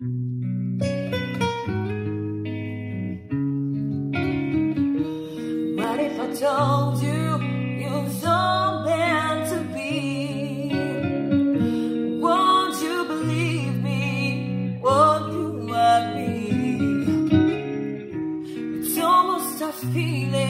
What if I told you you're so meant to be? Won't you believe me? Won't you love me? It's almost a feeling